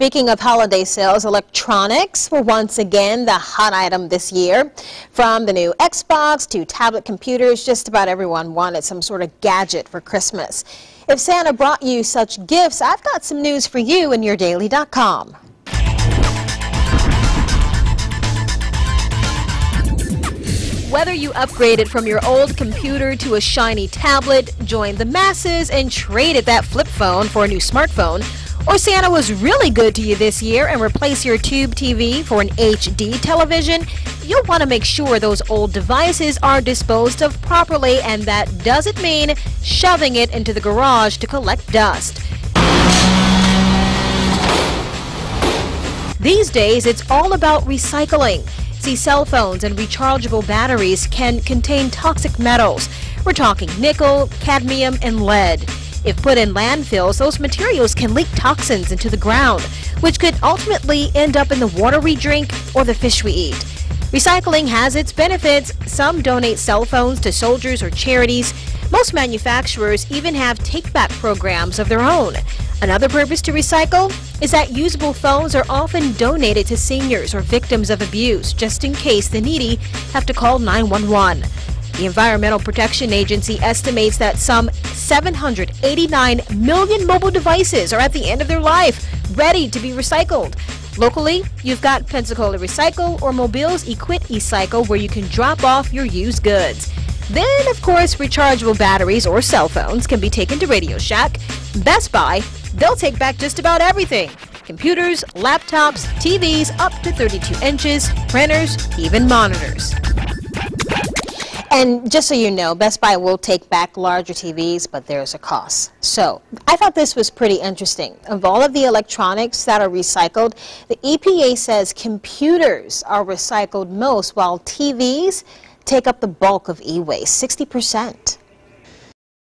Speaking of holiday sales, electronics were once again the hot item this year. From the new Xbox to tablet computers, just about everyone wanted some sort of gadget for Christmas. If Santa brought you such gifts, I've got some news for you in yourdaily.com. Whether you upgraded from your old computer to a shiny tablet, joined the masses, and traded that flip phone for a new smartphone, or Santa was really good to you this year and replace your tube TV for an HD television, you'll want to make sure those old devices are disposed of properly and that doesn't mean shoving it into the garage to collect dust. These days, it's all about recycling. See, cell phones and rechargeable batteries can contain toxic metals. We're talking nickel, cadmium, and lead. If put in landfills, those materials can leak toxins into the ground, which could ultimately end up in the water we drink or the fish we eat. Recycling has its benefits. Some donate cell phones to soldiers or charities. Most manufacturers even have take-back programs of their own. Another purpose to recycle is that usable phones are often donated to seniors or victims of abuse, just in case the needy have to call 911. The Environmental Protection Agency estimates that some 789 million mobile devices are at the end of their life, ready to be recycled. Locally, you've got Pensacola Recycle or Mobile's Equip eCycle where you can drop off your used goods. Then, of course, rechargeable batteries or cell phones can be taken to Radio Shack. Best Buy, they'll take back just about everything. Computers, laptops, TVs up to 32 inches, printers, even monitors. And just so you know, Best Buy will take back larger TVs, but there's a cost. So I thought this was pretty interesting. Of all of the electronics that are recycled, the EPA says computers are recycled most, while TVs take up the bulk of e-waste, 60 percent.